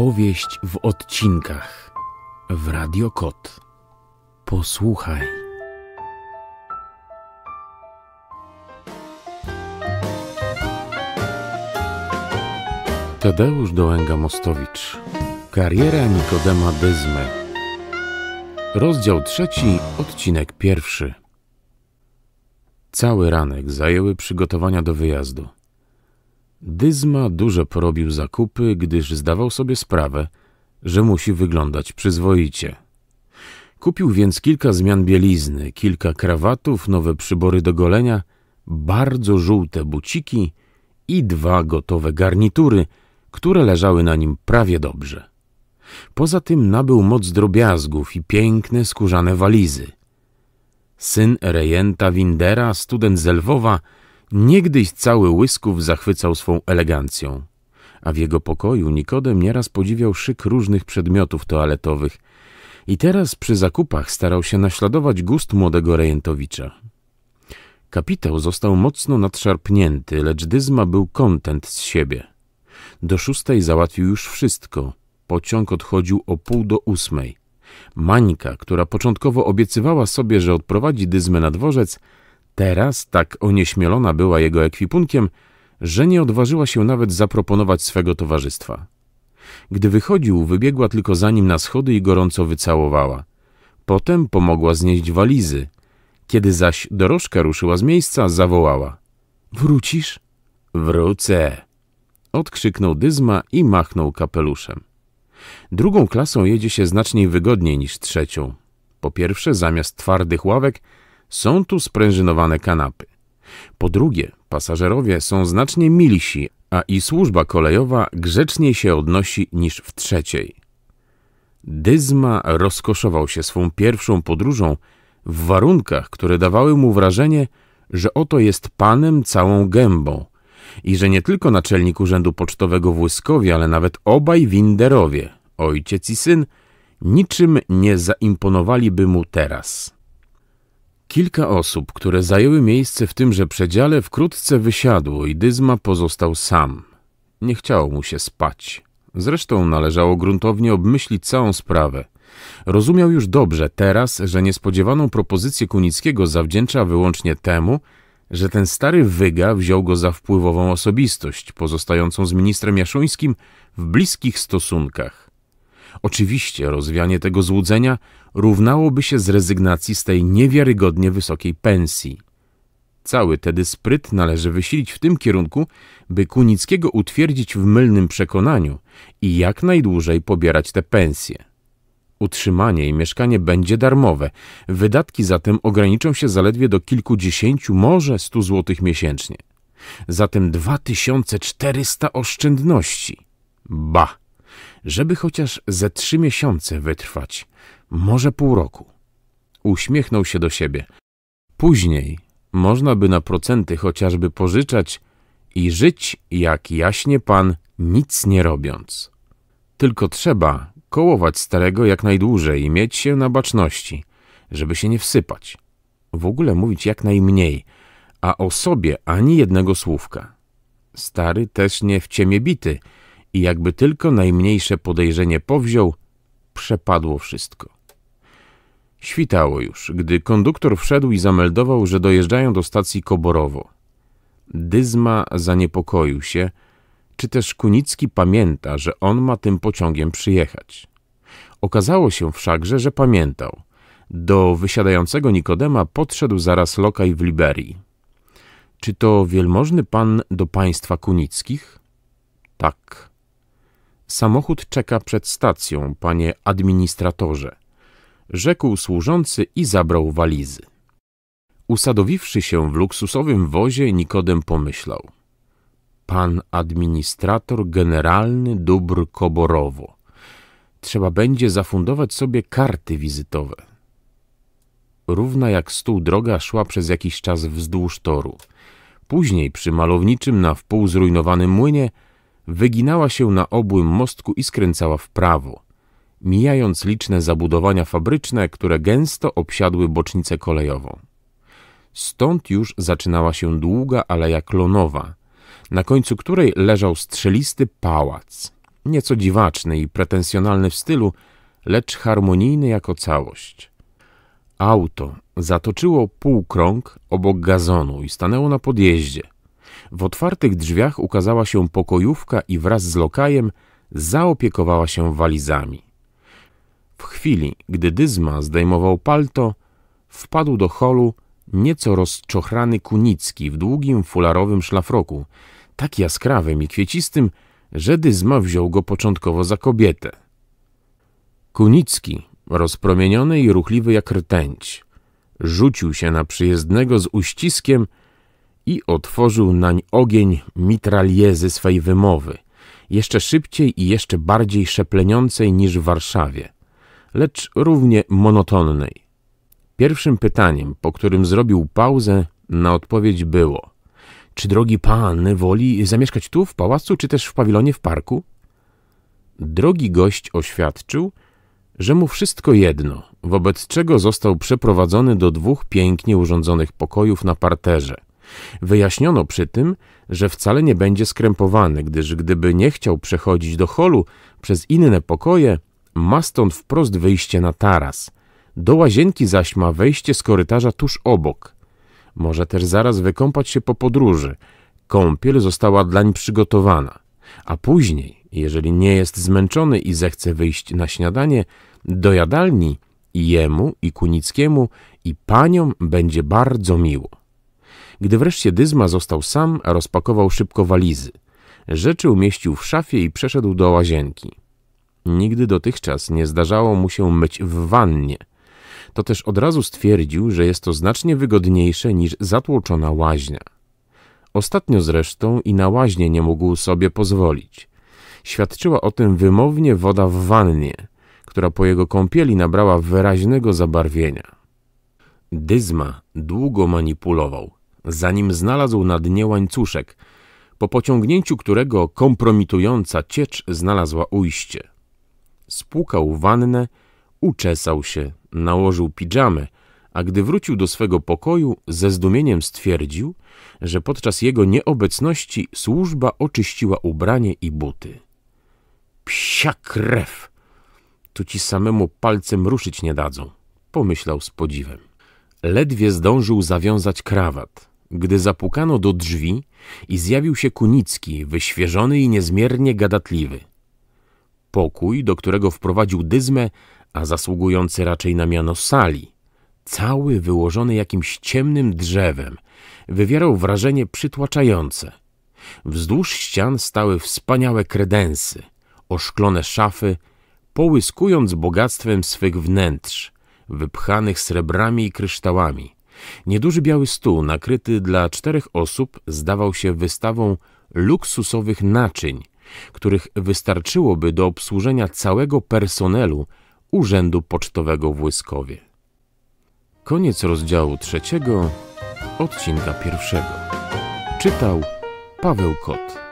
Opowieść w odcinkach w Radio Kot. Posłuchaj. Tadeusz Dołęga-Mostowicz Kariera Nikodema Dyzmy Rozdział trzeci, odcinek pierwszy Cały ranek zajęły przygotowania do wyjazdu. Dyzma dużo porobił zakupy, gdyż zdawał sobie sprawę, że musi wyglądać przyzwoicie. Kupił więc kilka zmian bielizny, kilka krawatów, nowe przybory do golenia, bardzo żółte buciki i dwa gotowe garnitury, które leżały na nim prawie dobrze. Poza tym nabył moc drobiazgów i piękne skórzane walizy. Syn rejenta Windera, student z Lwowa, Niegdyś cały Łysków zachwycał swą elegancją, a w jego pokoju Nikodem nieraz podziwiał szyk różnych przedmiotów toaletowych i teraz przy zakupach starał się naśladować gust młodego rejentowicza. Kapitał został mocno nadszarpnięty, lecz Dyzma był kontent z siebie. Do szóstej załatwił już wszystko. Pociąg odchodził o pół do ósmej. Mańka, która początkowo obiecywała sobie, że odprowadzi Dyzmę na dworzec, Teraz tak onieśmielona była jego ekwipunkiem, że nie odważyła się nawet zaproponować swego towarzystwa. Gdy wychodził, wybiegła tylko za nim na schody i gorąco wycałowała. Potem pomogła znieść walizy. Kiedy zaś dorożka ruszyła z miejsca, zawołała. — Wrócisz? — Wrócę! — odkrzyknął Dyzma i machnął kapeluszem. Drugą klasą jedzie się znacznie wygodniej niż trzecią. Po pierwsze, zamiast twardych ławek są tu sprężynowane kanapy. Po drugie, pasażerowie są znacznie milsi, a i służba kolejowa grzeczniej się odnosi niż w trzeciej. Dyzma rozkoszował się swą pierwszą podróżą w warunkach, które dawały mu wrażenie, że oto jest panem całą gębą i że nie tylko naczelnik Urzędu Pocztowego w Łyskowie, ale nawet obaj Winderowie, ojciec i syn, niczym nie zaimponowaliby mu teraz. Kilka osób, które zajęły miejsce w tymże przedziale, wkrótce wysiadło i Dyzma pozostał sam. Nie chciało mu się spać. Zresztą należało gruntownie obmyślić całą sprawę. Rozumiał już dobrze teraz, że niespodziewaną propozycję Kunickiego zawdzięcza wyłącznie temu, że ten stary wyga wziął go za wpływową osobistość, pozostającą z ministrem Jaszuńskim w bliskich stosunkach. Oczywiście rozwianie tego złudzenia równałoby się z rezygnacji z tej niewiarygodnie wysokiej pensji. Cały tedy spryt należy wysilić w tym kierunku, by Kunickiego utwierdzić w mylnym przekonaniu i jak najdłużej pobierać te pensje. Utrzymanie i mieszkanie będzie darmowe, wydatki zatem ograniczą się zaledwie do kilkudziesięciu, może stu złotych miesięcznie. Zatem dwa tysiące czterysta oszczędności. Ba! Żeby chociaż ze trzy miesiące wytrwać, może pół roku. Uśmiechnął się do siebie. Później można by na procenty chociażby pożyczać i żyć jak jaśnie pan, nic nie robiąc. Tylko trzeba kołować starego jak najdłużej i mieć się na baczności, żeby się nie wsypać. W ogóle mówić jak najmniej, a o sobie ani jednego słówka. Stary też nie w ciemię bity – i jakby tylko najmniejsze podejrzenie powziął, przepadło wszystko. Świtało już, gdy konduktor wszedł i zameldował, że dojeżdżają do stacji Koborowo. Dyzma zaniepokoił się, czy też Kunicki pamięta, że on ma tym pociągiem przyjechać. Okazało się wszakże, że pamiętał. Do wysiadającego Nikodema podszedł zaraz lokaj w Liberii. Czy to wielmożny pan do państwa Kunickich? Tak, Samochód czeka przed stacją, panie administratorze. Rzekł służący i zabrał walizy. Usadowiwszy się w luksusowym wozie, Nikodem pomyślał. Pan administrator generalny dóbr Koborowo. Trzeba będzie zafundować sobie karty wizytowe. Równa jak stół droga szła przez jakiś czas wzdłuż toru. Później przy malowniczym na wpół zrujnowanym młynie wyginała się na obłym mostku i skręcała w prawo, mijając liczne zabudowania fabryczne, które gęsto obsiadły bocznicę kolejową. Stąd już zaczynała się długa aleja klonowa, na końcu której leżał strzelisty pałac. nieco dziwaczny i pretensjonalny w stylu, lecz harmonijny jako całość. Auto zatoczyło półkrąg obok gazonu i stanęło na podjeździe. W otwartych drzwiach ukazała się pokojówka i wraz z lokajem zaopiekowała się walizami. W chwili, gdy Dyzma zdejmował palto, wpadł do holu nieco rozczochrany Kunicki w długim fularowym szlafroku, tak jaskrawym i kwiecistym, że Dyzma wziął go początkowo za kobietę. Kunicki, rozpromieniony i ruchliwy jak rtęć, rzucił się na przyjezdnego z uściskiem i otworzył nań ogień mitraliezy swej wymowy, jeszcze szybciej i jeszcze bardziej szepleniącej niż w Warszawie, lecz równie monotonnej. Pierwszym pytaniem, po którym zrobił pauzę, na odpowiedź było – czy drogi pan woli zamieszkać tu w pałacu, czy też w pawilonie w parku? Drogi gość oświadczył, że mu wszystko jedno, wobec czego został przeprowadzony do dwóch pięknie urządzonych pokojów na parterze. Wyjaśniono przy tym, że wcale nie będzie skrępowany, gdyż gdyby nie chciał przechodzić do holu przez inne pokoje, ma stąd wprost wyjście na taras. Do łazienki zaś ma wejście z korytarza tuż obok. Może też zaraz wykąpać się po podróży. Kąpiel została dlań przygotowana. A później, jeżeli nie jest zmęczony i zechce wyjść na śniadanie, do jadalni i jemu, i Kunickiemu, i paniom będzie bardzo miło. Gdy wreszcie Dyzma został sam, rozpakował szybko walizy. Rzeczy umieścił w szafie i przeszedł do łazienki. Nigdy dotychczas nie zdarzało mu się myć w wannie. To też od razu stwierdził, że jest to znacznie wygodniejsze niż zatłoczona łaźnia. Ostatnio zresztą i na łaźnię nie mógł sobie pozwolić. Świadczyła o tym wymownie woda w wannie, która po jego kąpieli nabrała wyraźnego zabarwienia. Dyzma długo manipulował, zanim znalazł na dnie łańcuszek, po pociągnięciu którego kompromitująca ciecz znalazła ujście. Spłukał wannę, uczesał się, nałożył pidżamę, a gdy wrócił do swego pokoju, ze zdumieniem stwierdził, że podczas jego nieobecności służba oczyściła ubranie i buty. Psia krew! Tu ci samemu palcem ruszyć nie dadzą, pomyślał z podziwem. Ledwie zdążył zawiązać krawat, gdy zapukano do drzwi i zjawił się Kunicki, wyświeżony i niezmiernie gadatliwy. Pokój, do którego wprowadził dyzmę, a zasługujący raczej na miano sali, cały wyłożony jakimś ciemnym drzewem, wywierał wrażenie przytłaczające. Wzdłuż ścian stały wspaniałe kredensy, oszklone szafy, połyskując bogactwem swych wnętrz, wypchanych srebrami i kryształami. Nieduży biały stół, nakryty dla czterech osób, zdawał się wystawą luksusowych naczyń, których wystarczyłoby do obsłużenia całego personelu Urzędu Pocztowego w Łyskowie. Koniec rozdziału trzeciego, odcinka pierwszego. Czytał Paweł Kot.